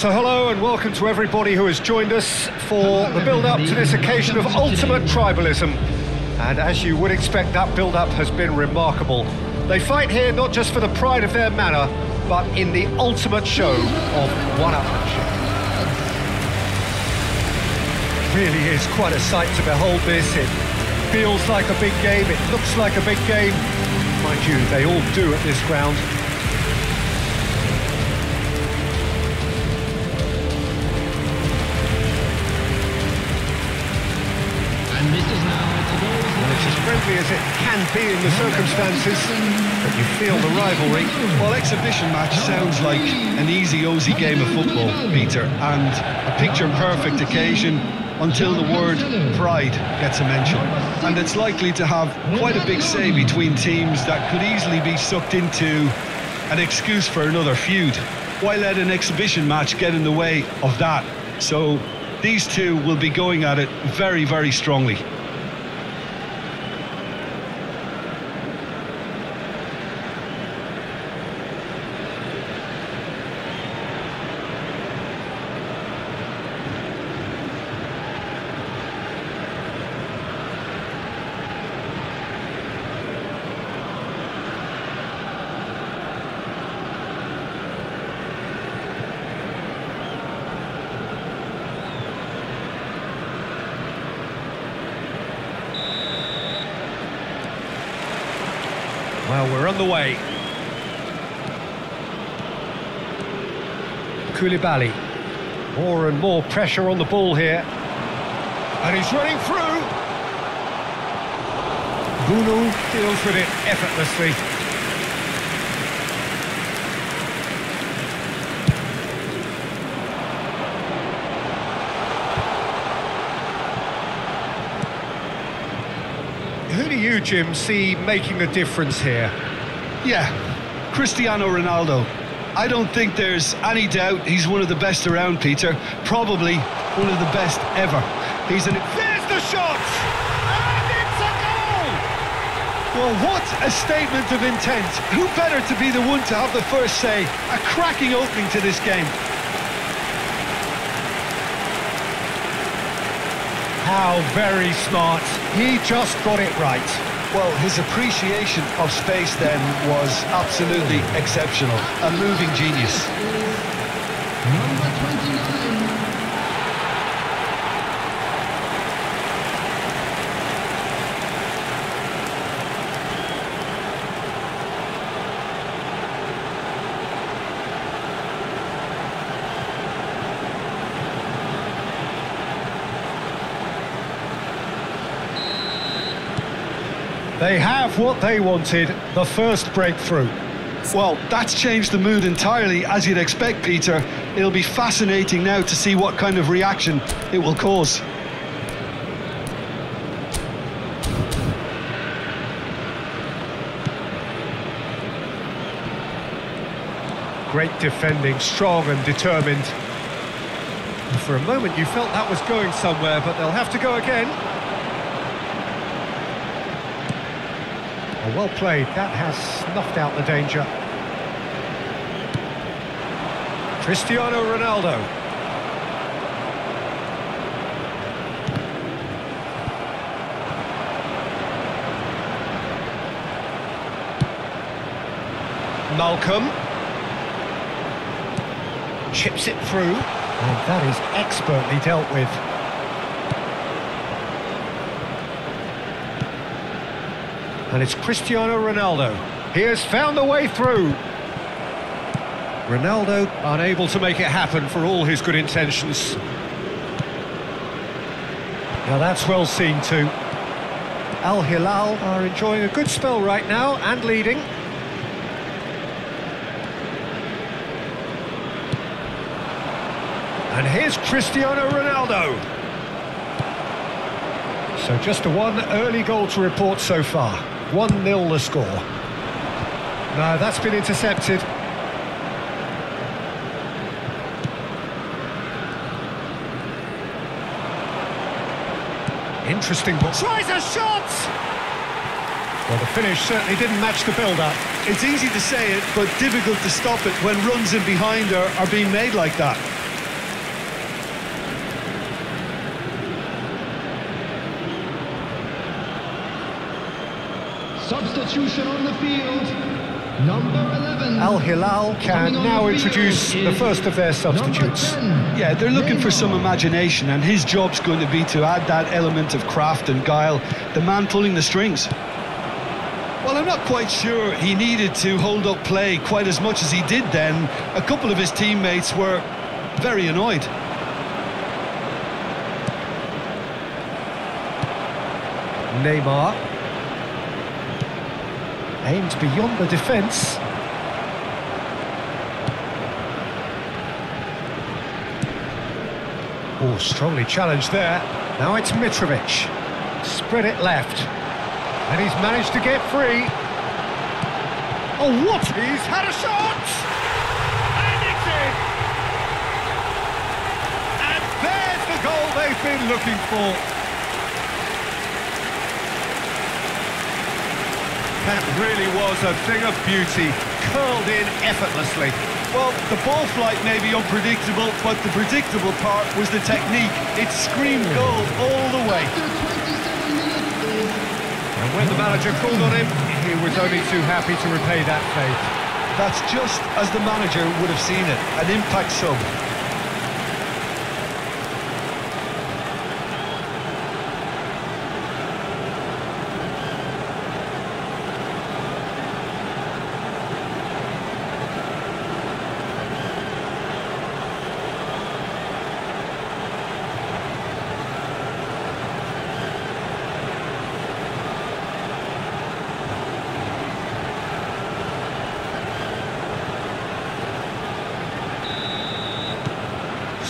So hello and welcome to everybody who has joined us for the build-up to this occasion of ultimate tribalism. And as you would expect, that build-up has been remarkable. They fight here not just for the pride of their manor, but in the ultimate show of one-upmanship. Really is quite a sight to behold this. It feels like a big game, it looks like a big game. Mind you, they all do at this ground. And it's as friendly as it can be in the circumstances, but you feel the rivalry. Well, exhibition match sounds like an easy, osy game of football, Peter, and a picture-perfect occasion until the word pride gets a mention. And it's likely to have quite a big say between teams that could easily be sucked into an excuse for another feud. Why let an exhibition match get in the way of that? So these two will be going at it very, very strongly. Well, we're on the way. Koulibaly. More and more pressure on the ball here. And he's running through. Bunu deals with it effortlessly. You, Jim, see making the difference here? Yeah, Cristiano Ronaldo. I don't think there's any doubt he's one of the best around, Peter. Probably one of the best ever. He's an. There's the shot! And it's a goal! Well, what a statement of intent. Who better to be the one to have the first say? A cracking opening to this game. How very smart. He just got it right. Well, his appreciation of space then was absolutely exceptional. A moving genius. They have what they wanted, the first breakthrough. Well, that's changed the mood entirely, as you'd expect, Peter. It'll be fascinating now to see what kind of reaction it will cause. Great defending, strong and determined. For a moment you felt that was going somewhere, but they'll have to go again. Well played, that has snuffed out the danger. Cristiano Ronaldo. Malcolm. Chips it through. And that is expertly dealt with. And it's Cristiano Ronaldo. He has found the way through. Ronaldo unable to make it happen for all his good intentions. Now that's well seen too. Al Hilal are enjoying a good spell right now and leading. And here's Cristiano Ronaldo. So just a one early goal to report so far. 1-0 the score. Now that's been intercepted. Interesting ball. Tries a shot! Well, the finish certainly didn't match the build-up. It's easy to say it, but difficult to stop it when runs in behind are, are being made like that. Substitution on the field. Number 11. Al Hilal can now the introduce the first of their substitutes. Yeah, they're looking for some imagination, and his job's going to be to add that element of craft and guile, the man pulling the strings. Well, I'm not quite sure he needed to hold up play quite as much as he did then. A couple of his teammates were very annoyed. Neymar. Aimed beyond the defence. Oh, strongly challenged there. Now it's Mitrovic. Spread it left. And he's managed to get free. Oh, what? He's had a shot! And it's in! And there's the goal they've been looking for. That really was a thing of beauty, curled in effortlessly. Well, the ball flight may be unpredictable, but the predictable part was the technique. It screamed goal all the way. After 27 minutes is And when the manager called on him, he was only too happy to repay that faith. That's just as the manager would have seen it, an impact sub.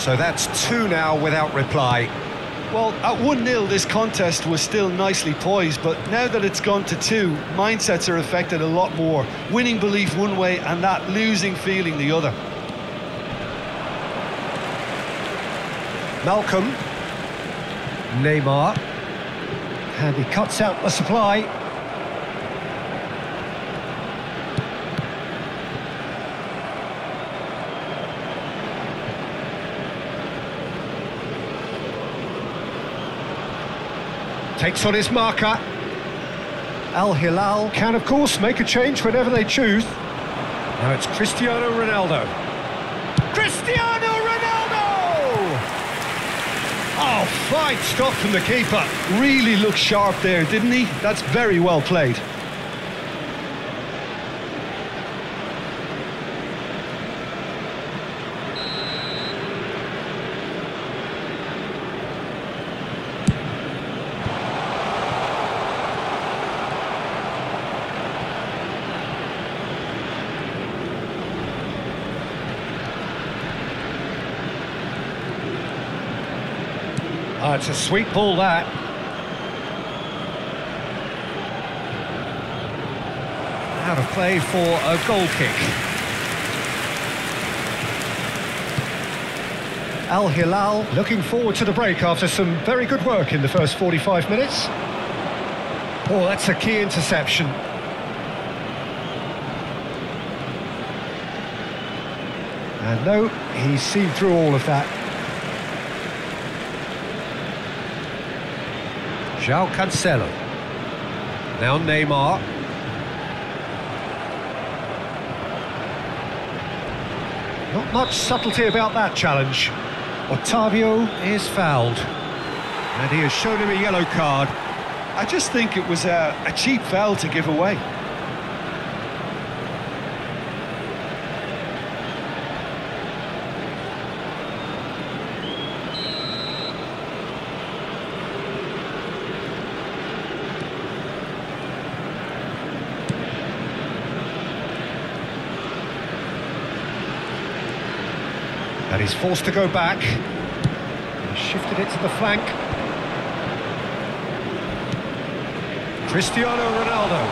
So that's two now without reply. Well, at 1-0 this contest was still nicely poised, but now that it's gone to two, mindsets are affected a lot more. Winning belief one way and that losing feeling the other. Malcolm. Neymar. And he cuts out the supply. Takes on his marker. Al Hilal can, of course, make a change whenever they choose. Now it's Cristiano Ronaldo. Cristiano Ronaldo! Oh, fine stop from the keeper. Really looked sharp there, didn't he? That's very well played. Oh, it's a sweet ball, that. Out of play for a goal kick. Al Hilal looking forward to the break after some very good work in the first 45 minutes. Oh, that's a key interception. And no, he's seen through all of that. João Cancelo. Now Neymar. Not much subtlety about that challenge. Otavio is fouled. And he has shown him a yellow card. I just think it was a, a cheap foul to give away. And he's forced to go back. He shifted it to the flank. Cristiano Ronaldo.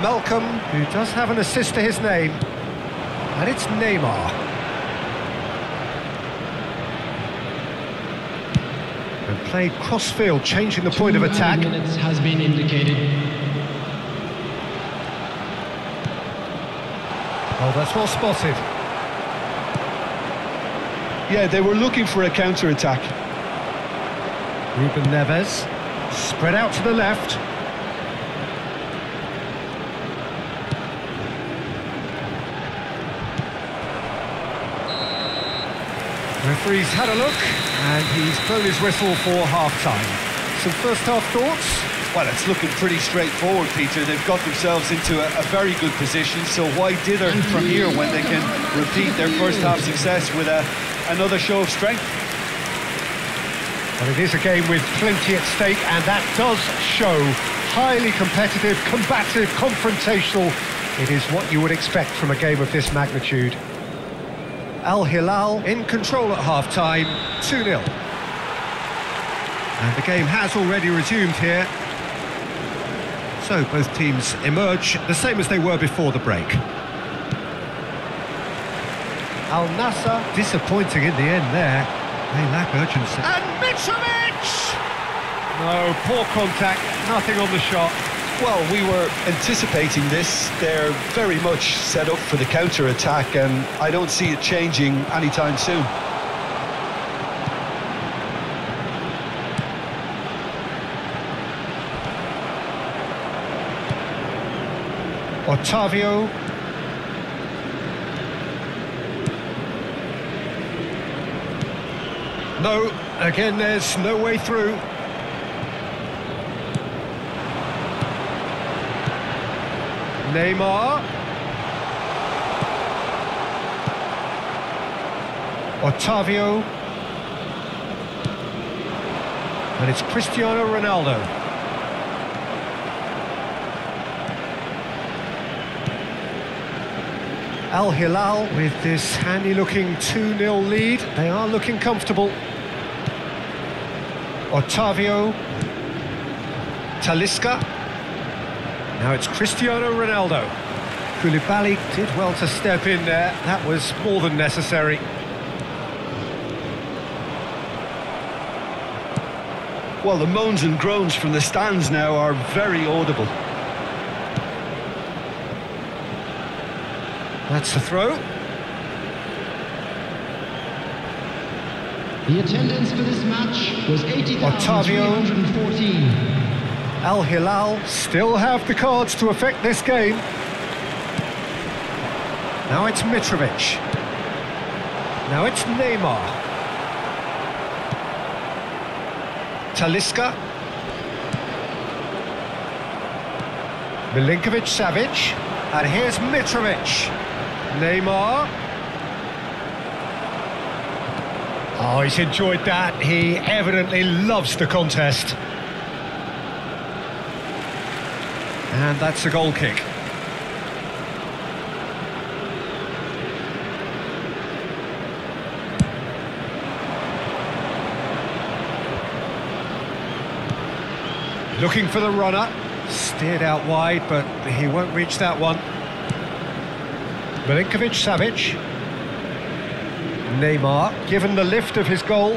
Malcolm, who does have an assist to his name. And it's Neymar. And played cross-field, changing the point of two attack. minutes has been indicated. Oh, that's well spotted. Yeah, they were looking for a counter-attack. Ruben Neves, spread out to the left. Referee's had a look, and he's blown his whistle for half-time. Some first-half thoughts? Well, it's looking pretty straightforward, Peter. They've got themselves into a, a very good position, so why dither from here when they can repeat their first-half success with a, another show of strength? Well, it is a game with plenty at stake, and that does show highly competitive, combative, confrontational. It is what you would expect from a game of this magnitude. Al Hilal in control at half-time, 2-0. And the game has already resumed here. So both teams emerge the same as they were before the break. Al Nassr. disappointing in the end there. They lack urgency. And Mitrovic! No, poor contact, nothing on the shot. Well, we were anticipating this. They're very much set up for the counter-attack, and I don't see it changing anytime soon. Otavio. No, again there's no way through. Neymar. Otavio. And it's Cristiano Ronaldo. Al Hilal with this handy-looking 2-0 lead. They are looking comfortable. Otavio. Talisca. Now it's Cristiano Ronaldo. Koulibaly did well to step in there. That was more than necessary. Well, the moans and groans from the stands now are very audible. That's the throw. The attendance for this match was Otavio. 80,314. Al Hilal still have the cards to affect this game. Now it's Mitrovic. Now it's Neymar. Talisca. Milinkovic Savic. And here's Mitrovic. Neymar. Oh, he's enjoyed that. He evidently loves the contest. And that's a goal kick. Looking for the runner. Steered out wide, but he won't reach that one. Milinkovic Savic. Neymar, given the lift of his goal.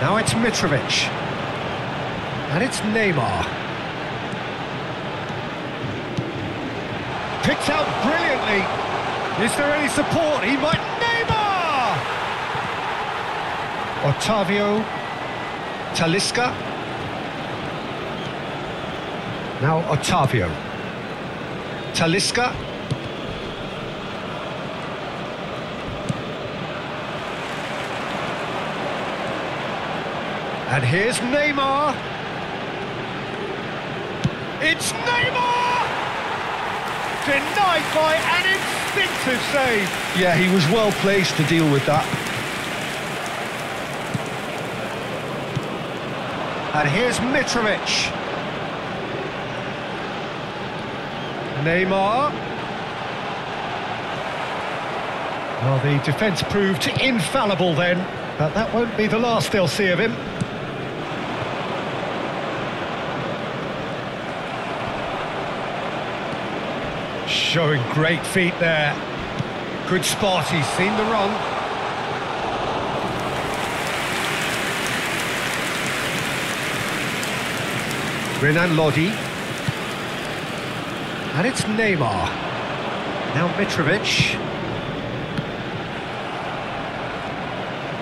Now it's Mitrovic. And it's Neymar. Picked out brilliantly. Is there any support? He might... Neymar! Otavio. Talisca. Now Otavio. Talisca. And here's Neymar. It's Neymar! Denied by an instinctive save. Yeah, he was well placed to deal with that. And here's Mitrovic. Neymar. Well, the defence proved infallible then, but that won't be the last they'll see of him. Showing great feet there. Good spot, he's seen the run. Renan Lodi. And it's Neymar. Now Mitrovic.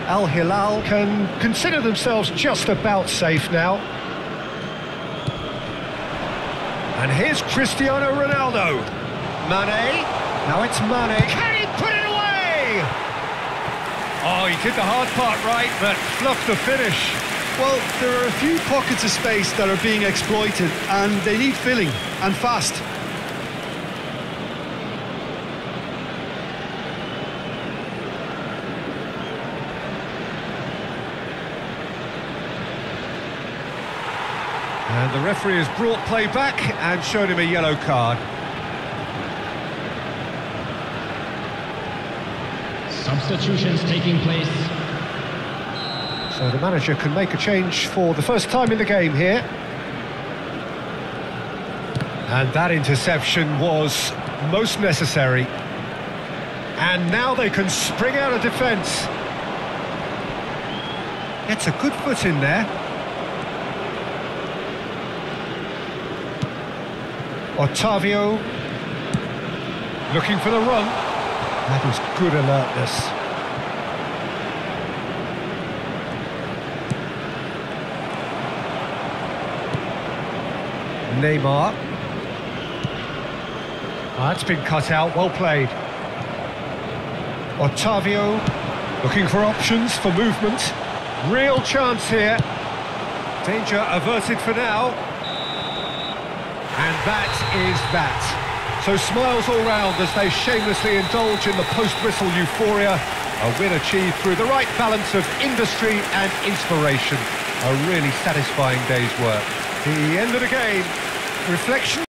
Al Hilal can consider themselves just about safe now. And here's Cristiano Ronaldo. Mane. Now it's Mane. Can he put it away? Oh, he did the hard part right, but fluffed the finish. Well, there are a few pockets of space that are being exploited and they need filling, and fast. And the referee has brought play back and shown him a yellow card. Substitutions taking place. So the manager can make a change for the first time in the game here. And that interception was most necessary. And now they can spring out of defence. Gets a good foot in there. Otavio looking for the run. That is good alertness. Neymar. Ah, that's been cut out, well played. Otavio looking for options for movement. Real chance here. Danger averted for now. That is that. So smiles all round as they shamelessly indulge in the post-whistle euphoria. A win achieved through the right balance of industry and inspiration. A really satisfying day's work. The end of the game. Reflection